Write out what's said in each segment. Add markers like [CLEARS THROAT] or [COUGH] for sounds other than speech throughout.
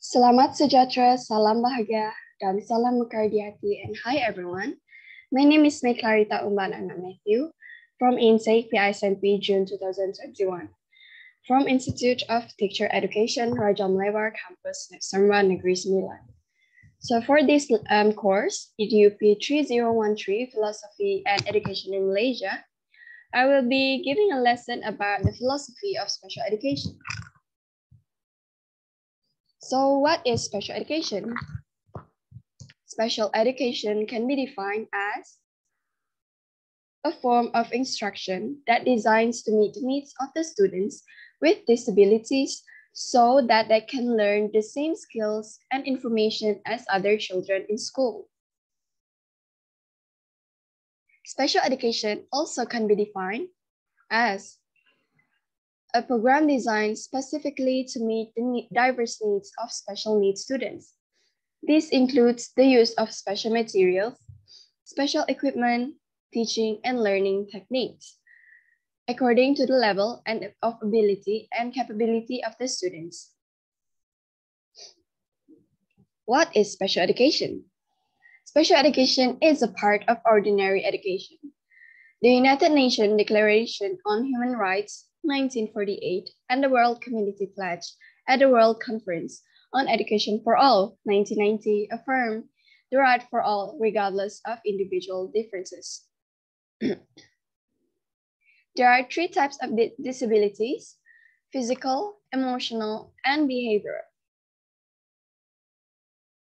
Selamat sejahtera, salam bahagia, dan salam mekar di hati. And hi everyone. My name is May Clarita Umban Anak Mathew from INSEC PISMP June 2021. From Institute of Teacher Education, Raja Melewar Campus, Serma Negeri Sembilan. So for this um, course, EDUP 3013, Philosophy and Education in Malaysia, I will be giving a lesson about the philosophy of special education. So what is special education? Special education can be defined as a form of instruction that designs to meet the needs of the students with disabilities so that they can learn the same skills and information as other children in school. Special education also can be defined as a program designed specifically to meet the diverse needs of special needs students. This includes the use of special materials, special equipment, teaching and learning techniques, according to the level and of ability and capability of the students. What is special education? Special education is a part of ordinary education. The United Nations Declaration on Human Rights 1948 and the World Community Pledge at the World Conference on Education for All 1990 affirmed the right for all regardless of individual differences. [CLEARS THROAT] there are three types of disabilities, physical, emotional, and behavioral.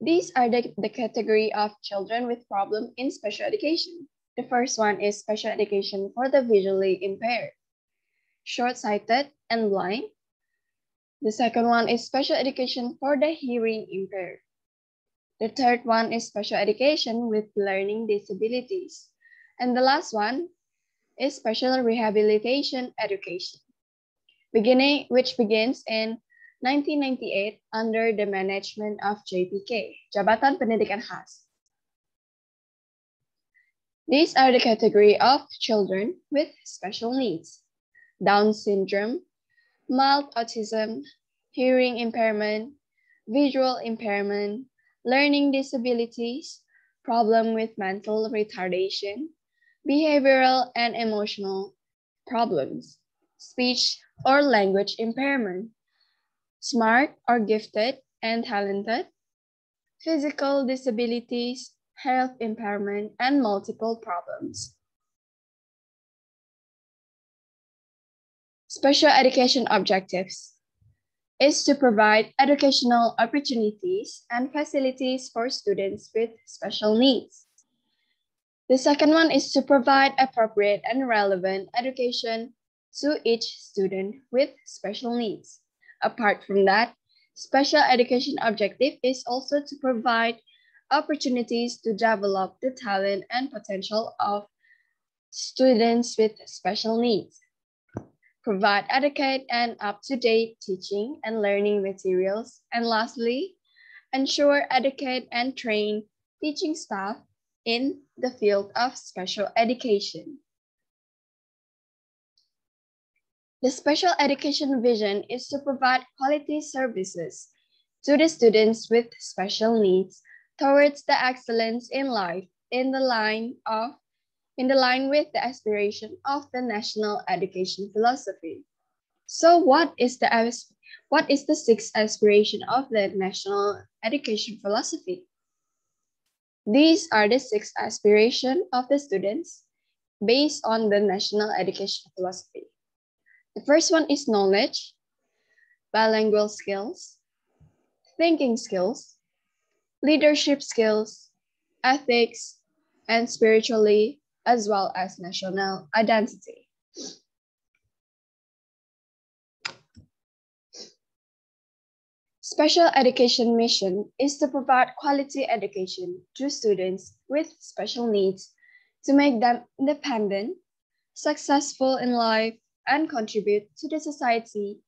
These are the, the category of children with problem in special education. The first one is special education for the visually impaired short-sighted, and blind. The second one is special education for the hearing impaired. The third one is special education with learning disabilities. And the last one is special rehabilitation education, beginning, which begins in 1998 under the management of JPK, Jabatan Pendidikan Khas. These are the category of children with special needs. Down syndrome, mild autism, hearing impairment, visual impairment, learning disabilities, problem with mental retardation, behavioral and emotional problems, speech or language impairment, smart or gifted and talented, physical disabilities, health impairment, and multiple problems. Special education objectives is to provide educational opportunities and facilities for students with special needs. The second one is to provide appropriate and relevant education to each student with special needs. Apart from that, special education objective is also to provide opportunities to develop the talent and potential of students with special needs provide adequate and up-to-date teaching and learning materials, and lastly, ensure adequate and trained teaching staff in the field of special education. The special education vision is to provide quality services to the students with special needs towards the excellence in life in the line of in the line with the aspiration of the national education philosophy. So what is the what is the sixth aspiration of the national education philosophy? These are the six aspirations of the students based on the national education philosophy. The first one is knowledge, bilingual skills, thinking skills, leadership skills, ethics, and spiritually as well as national identity. Special education mission is to provide quality education to students with special needs to make them independent, successful in life, and contribute to the society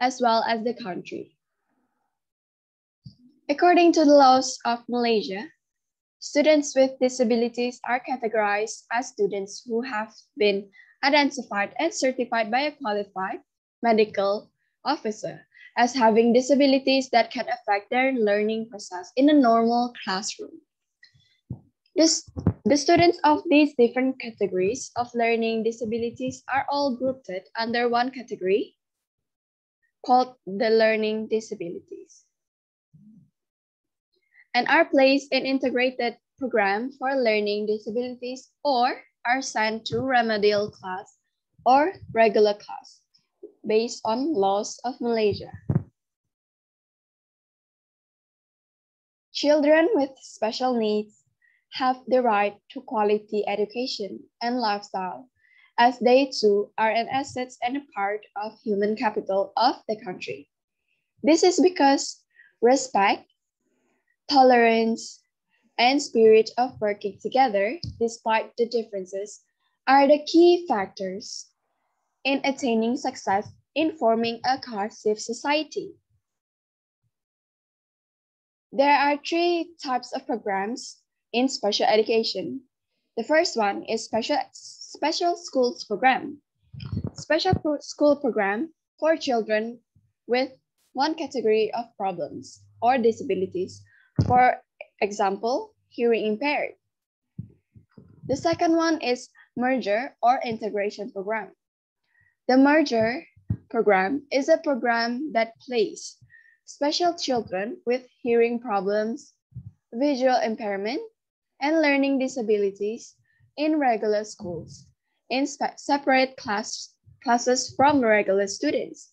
as well as the country. According to the laws of Malaysia, Students with disabilities are categorized as students who have been identified and certified by a qualified medical officer as having disabilities that can affect their learning process in a normal classroom. This, the students of these different categories of learning disabilities are all grouped under one category called the learning disabilities and are placed in integrated program for learning disabilities or are sent to remedial class or regular class based on laws of Malaysia. Children with special needs have the right to quality education and lifestyle as they too are an asset and a part of human capital of the country. This is because respect, tolerance, and spirit of working together despite the differences are the key factors in attaining success in forming a cohesive society. There are three types of programs in special education. The first one is special, special schools program. Special pro school program for children with one category of problems or disabilities. For example, hearing impaired. The second one is merger or integration program. The merger program is a program that places special children with hearing problems, visual impairment, and learning disabilities in regular schools in separate class, classes from regular students.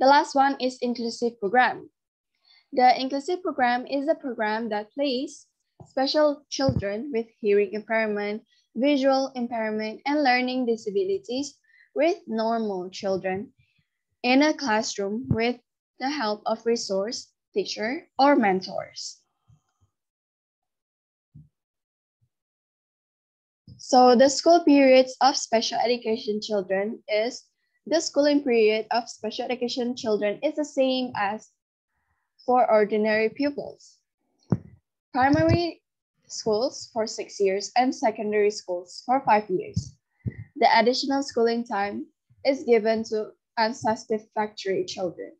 The last one is inclusive program. The inclusive program is a program that places special children with hearing impairment, visual impairment, and learning disabilities with normal children in a classroom with the help of resource, teacher, or mentors. So the school periods of special education children is the schooling period of special education children is the same as for ordinary pupils. Primary schools for six years and secondary schools for five years. The additional schooling time is given to unsatisfactory children.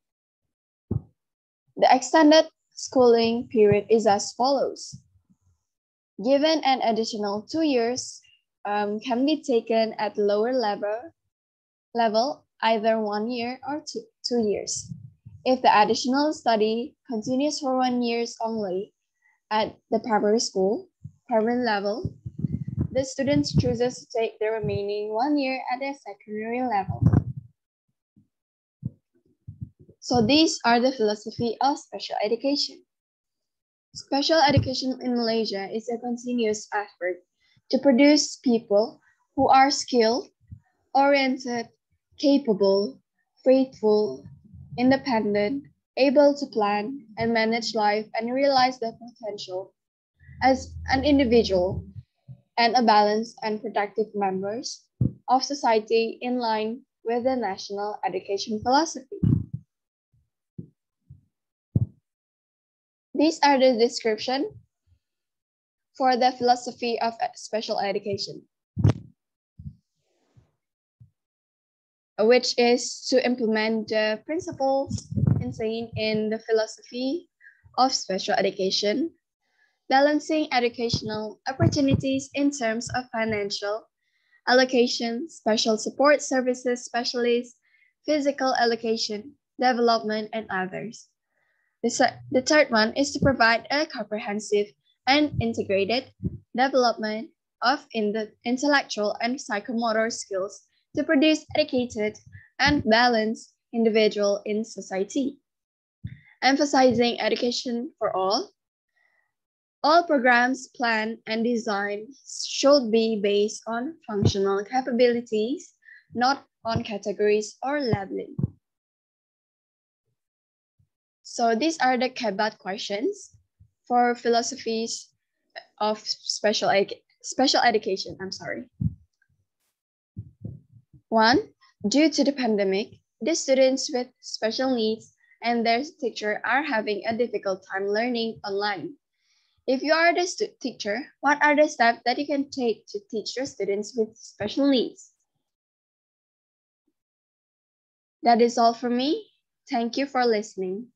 The extended schooling period is as follows. Given an additional two years um, can be taken at lower level, level either one year or two, two years. If the additional study continues for one year only at the primary school, primary level, the student chooses to take the remaining one year at the secondary level. So these are the philosophy of special education. Special education in Malaysia is a continuous effort to produce people who are skilled, oriented, capable, faithful, independent, able to plan and manage life and realize their potential as an individual and a balanced and productive members of society in line with the national education philosophy. These are the description for the philosophy of special education, which is to implement the principles contained in the philosophy of special education, balancing educational opportunities in terms of financial allocation, special support services specialists, physical allocation, development, and others. The, the third one is to provide a comprehensive and integrated development of in the intellectual and psychomotor skills to produce educated and balanced individual in society. Emphasizing education for all, all programs plan and design should be based on functional capabilities, not on categories or labeling. So these are the KBAT questions for philosophies of special, special education. I'm sorry. One, due to the pandemic, the students with special needs and their teacher are having a difficult time learning online. If you are the teacher, what are the steps that you can take to teach your students with special needs? That is all for me. Thank you for listening.